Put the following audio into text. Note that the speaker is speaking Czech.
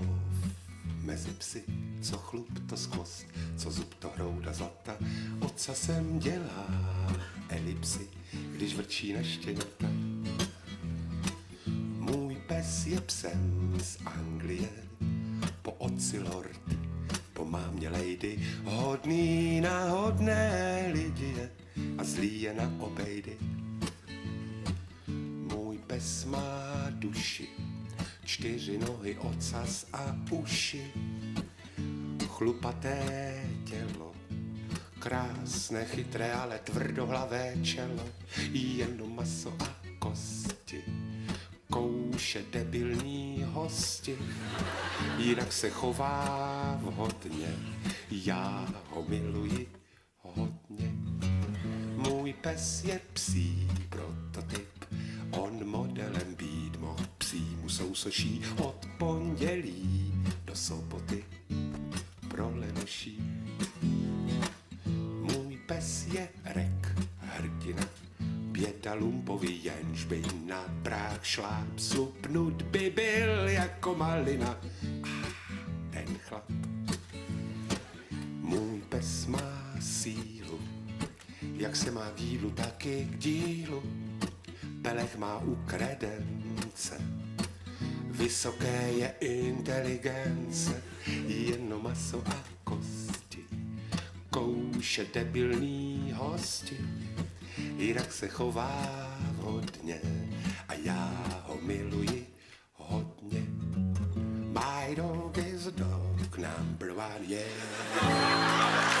je grov mezi psy, co chlup to skvost, co zub to hrouda zlata, ocasem dělá elipsy, když vrčí na štěňata. Můj pes je psem z Anglie, po oci lord, po mámě lady, hodný na hodné lidi je a zlý je na obejdy. Můj pes má duši, čtyři nohy, ocas a uši, chlupaté tělo, krásné, chytré, ale tvrdohlavé čelo, jenom maso a kosti, kouše debilní hosti, jinak se chová vhodně, já ho miluji hodně. Můj pes je psí sousoší od pondělí do soboty pro lenoší. Můj pes je rek, hrdina, běda lumpovi, jenž by na práh šláp slupnut by byl jako malina. Ah, ten chlap. Můj pes má sílu, jak se má dílu, taky k dílu. Pelech má u kredence, vysoké je inteligence, jenom maso a kosti, kouše debilní hosti, jinak se chová hodně a já ho miluji hodně. My dog is dog number one, yeah.